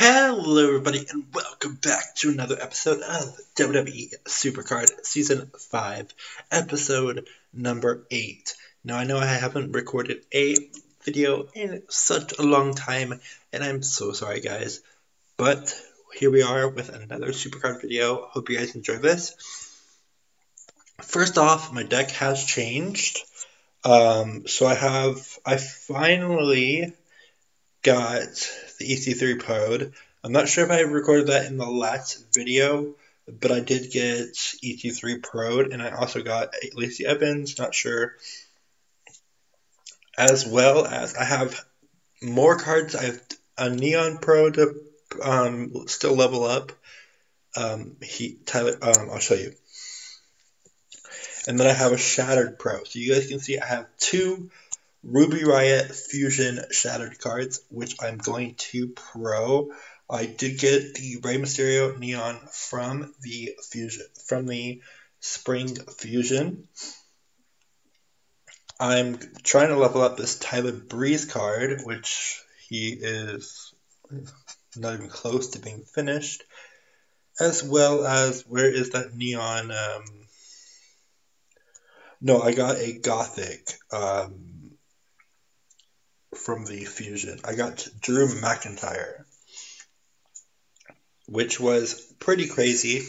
Hello, everybody, and welcome back to another episode of WWE Supercard Season 5, episode number 8. Now, I know I haven't recorded a video in such a long time, and I'm so sorry, guys, but here we are with another Supercard video. Hope you guys enjoy this. First off, my deck has changed. Um, so I have, I finally got the EC3 Pro. I'm not sure if I recorded that in the last video, but I did get EC3 Pro, and I also got Lacey Evans, not sure. As well as I have more cards. I have a Neon Pro to um, still level up. Um, he Tyler, um, I'll show you. And then I have a Shattered Pro. So you guys can see I have two Ruby Riott Fusion Shattered cards, which I'm going to Pro. I did get the Rey Mysterio Neon from the Fusion, from the Spring Fusion. I'm trying to level up this Tyler Breeze card, which he is not even close to being finished, as well as where is that Neon? Um, no, I got a Gothic. Um, from the fusion. I got Drew McIntyre, which was pretty crazy.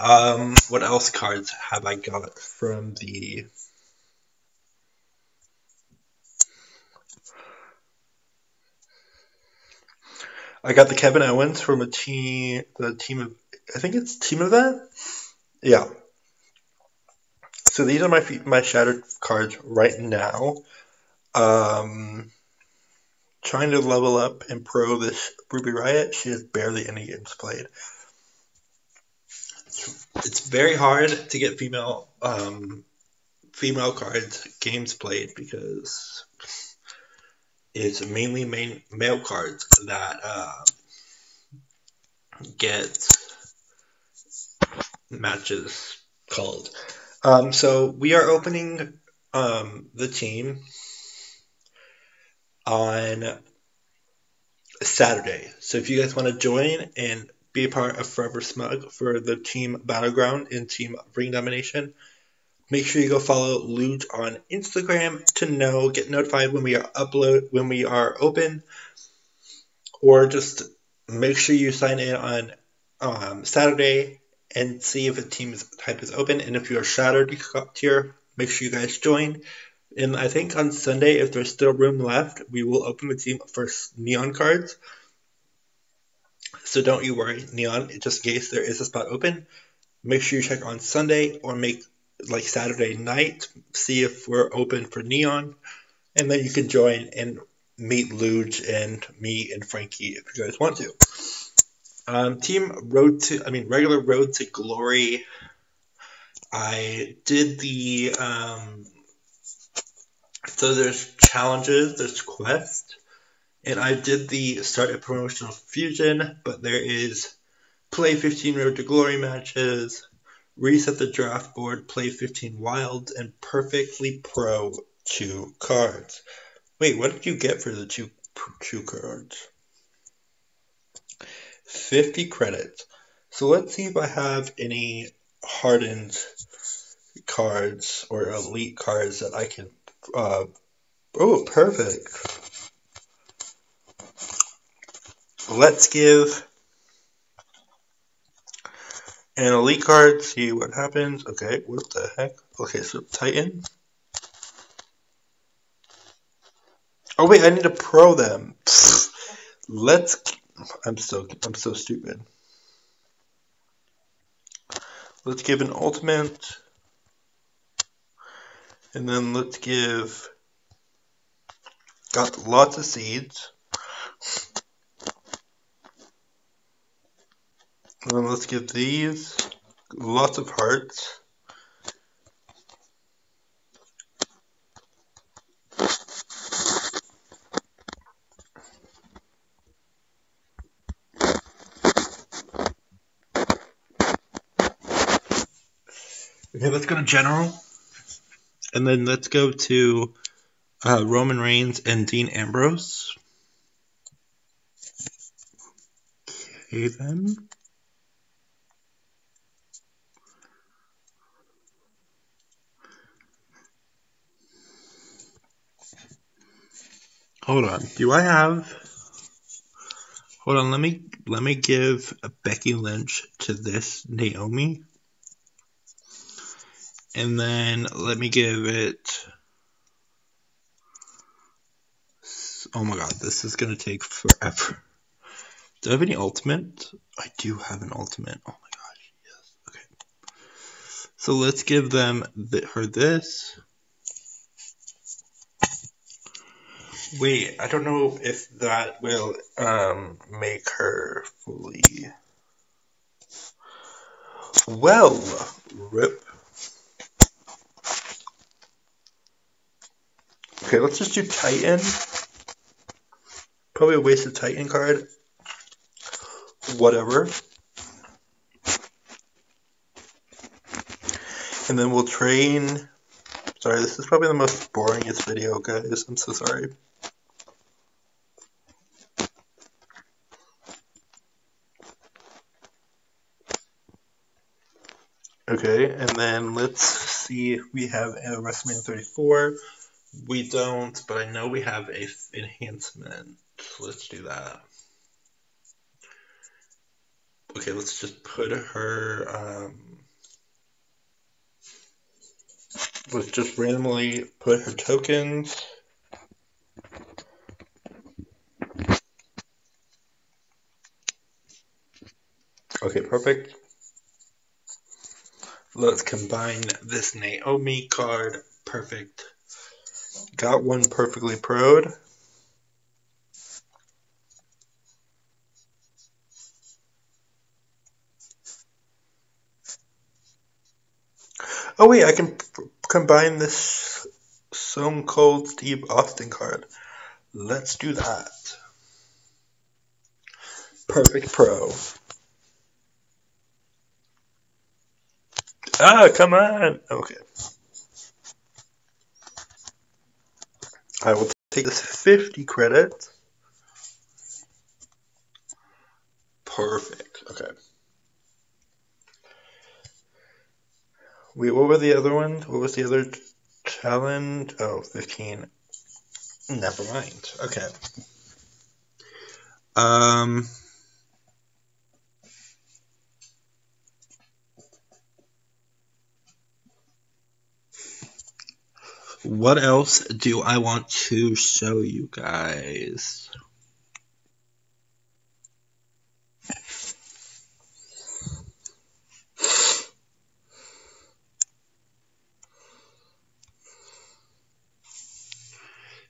Um, what else cards have I got from the I got the Kevin Owens from a team, the team of, I think it's team event. Yeah. So these are my my shattered cards right now. Um, trying to level up and pro this Ruby Riott, She has barely any games played. It's very hard to get female um, female cards games played because it's mainly main, male cards that uh, get matches called. Um, so we are opening um, the team on Saturday. So if you guys want to join and be a part of Forever Smug for the team Battleground and team Ring Domination, make sure you go follow Luge on Instagram to know, get notified when we are upload when we are open, or just make sure you sign in on um, Saturday and see if a team type is open. And if you're shattered tier, make sure you guys join. And I think on Sunday, if there's still room left, we will open the team for neon cards. So don't you worry, neon. Just in case there is a spot open, make sure you check on Sunday or make like Saturday night, see if we're open for neon, and then you can join and meet Luge and me and Frankie if you guys want to. Um, team Road to, I mean, regular Road to Glory. I did the um, so there's challenges, there's quests, and I did the start a promotional fusion, but there is play 15 Road to Glory matches, reset the draft board, play 15 wilds, and perfectly pro two cards. Wait, what did you get for the two two cards? 50 credits. So let's see if I have any hardened cards or elite cards that I can uh, oh, perfect. Let's give an elite card, see what happens. Okay, what the heck? Okay, so Titan. Oh wait, I need to pro them. Let's. I'm so I'm so stupid. Let's give an ultimate. And then let's give, got lots of seeds. And then let's give these lots of hearts. Okay, let's go to general. And then let's go to uh, Roman Reigns and Dean Ambrose. Okay then. Hold on. Do I have Hold on, let me let me give a Becky Lynch to this Naomi. And then let me give it Oh my god, this is gonna take forever. Do I have any ultimate? I do have an ultimate. Oh my gosh, yes. Okay. So let's give them th her this. Wait, I don't know if that will um, make her fully. Well, rip. Okay, let's just do Titan. Probably a wasted Titan card. Whatever. And then we'll train. Sorry, this is probably the most boringest video, guys. I'm so sorry. Okay, and then let's see if we have a WrestleMania 34. We don't, but I know we have a enhancement. Let's do that. Okay, let's just put her. Um, let's just randomly put her tokens. Okay, perfect. Let's combine this Naomi card. Perfect. Got one perfectly proed. Oh wait, I can combine this Stone Cold Steve Austin card. Let's do that. Perfect Pro. Ah, come on. Okay. I will take this 50 credits. Perfect. Okay. Wait, what were the other ones? What was the other challenge? Oh, 15. Never mind. Okay. Um. What else do I want to show you guys?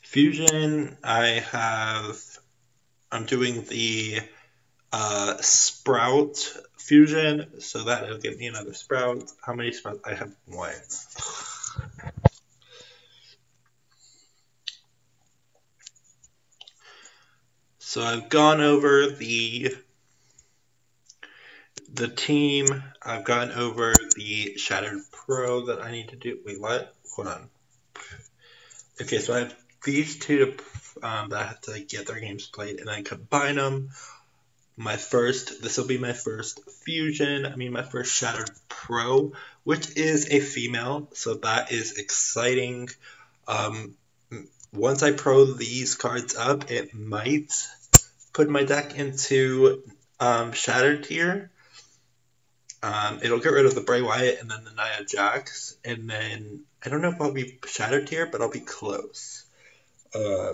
Fusion, I have, I'm doing the uh, Sprout Fusion, so that will give me another Sprout. How many Sprouts? I have one. So I've gone over the the team. I've gone over the Shattered Pro that I need to do. Wait, what? Hold on. Okay, so I have these two to, um, that I have to get their games played, and then combine them. My first, this will be my first fusion. I mean, my first Shattered Pro, which is a female, so that is exciting. Um, once I pro these cards up, it might put my deck into um, Shattered tier. Um, it'll get rid of the Bray Wyatt and then the Nia Jax, and then I don't know if I'll be Shattered tier, but I'll be close. Uh,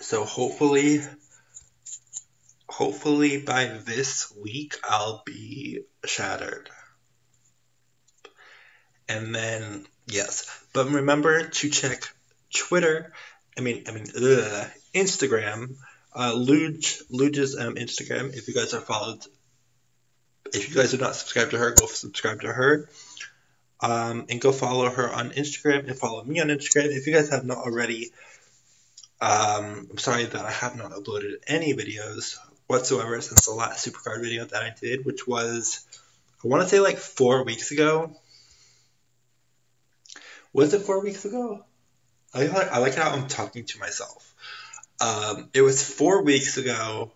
so hopefully, hopefully by this week I'll be Shattered. And then yes, but remember to check Twitter. I mean, I mean, ugh, Instagram, uh, Luge, Luge's um, Instagram. If you guys are followed, if you guys are not subscribed to her, go subscribe to her. Um, and go follow her on Instagram and follow me on Instagram. If you guys have not already, um, I'm sorry that I have not uploaded any videos whatsoever since the last Supercard video that I did, which was, I want to say like four weeks ago. Was it four weeks ago? I like, I like how I'm talking to myself. Um, it was four weeks ago.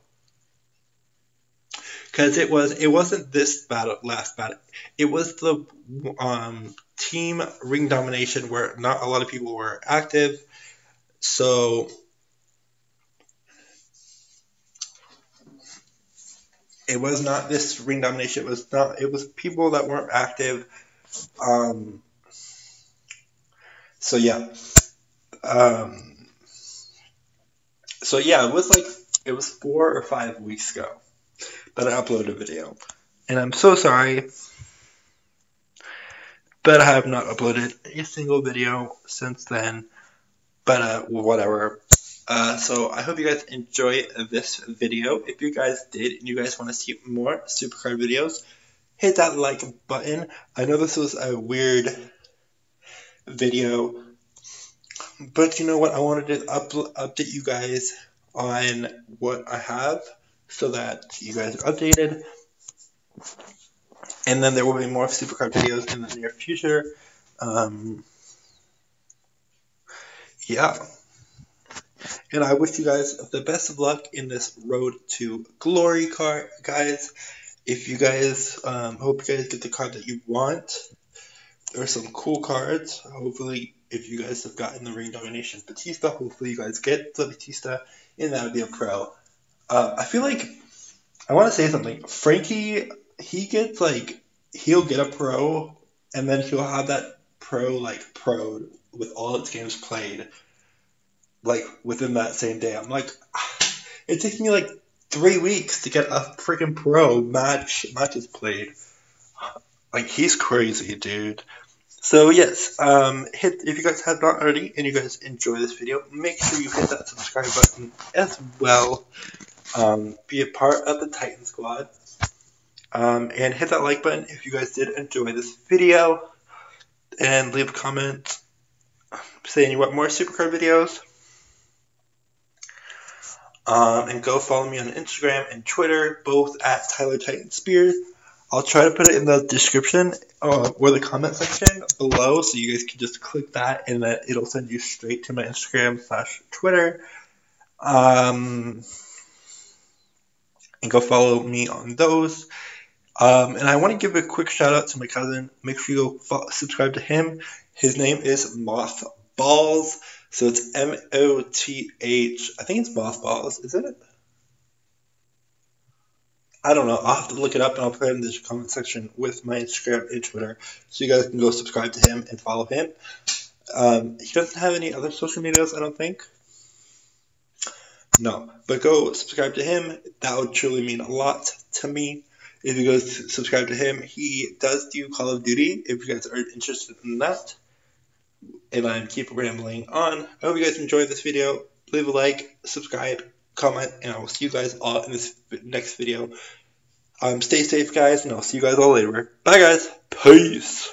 because it was it wasn't this battle last battle. It was the um, team ring domination where not a lot of people were active. So it was not this ring domination. It was not. It was people that weren't active. Um, so yeah. Um, so yeah, it was like it was four or five weeks ago that I uploaded a video, and I'm so sorry but I have not uploaded a single video since then. But uh, whatever. Uh, so I hope you guys enjoy this video. If you guys did and you guys want to see more supercard videos, hit that like button. I know this was a weird video, but you know what? I wanted to up update you guys on what I have so that you guys are updated. And then there will be more supercard videos in the near future. Um, yeah. And I wish you guys the best of luck in this road to glory card, guys. If you guys, um, hope you guys get the card that you want. There are some cool cards. Hopefully, if you guys have gotten the Ring Domination Batista, hopefully you guys get the Batista, and that would be a pro. Uh, I feel like I want to say something. Frankie he gets like he'll get a pro and then he'll have that pro like pro with all its games played like within that same day. I'm like it takes me like three weeks to get a freaking pro match matches played. Like he's crazy, dude. So yes, um, hit if you guys have not already and you guys enjoy this video, make sure you hit that subscribe button as well. Um, be a part of the Titan Squad. Um, and hit that like button if you guys did enjoy this video. And leave a comment saying you want more Supercard videos. Um, and go follow me on Instagram and Twitter, both at Tyler Titan Spears. I'll try to put it in the description uh, or the comment section below, so you guys can just click that, and then it'll send you straight to my Instagram slash Twitter. Um, and go follow me on those. Um, and I want to give a quick shout out to my cousin. Make sure you go subscribe to him. His name is Moth Balls. So it's M O T H. I think it's Moth Balls, isn't it? I don't know. I'll have to look it up and I'll put it in the comment section with my Instagram and Twitter so you guys can go subscribe to him and follow him. Um, he doesn't have any other social medias, I don't think. No, but go subscribe to him. That would truly mean a lot to me if you guys subscribe to him. He does do Call of Duty if you guys are interested in that. And I keep rambling on. I hope you guys enjoyed this video. Leave a like, subscribe, comment, and I will see you guys all in this next video. Um, stay safe, guys, and I'll see you guys all later. Bye, guys. Peace.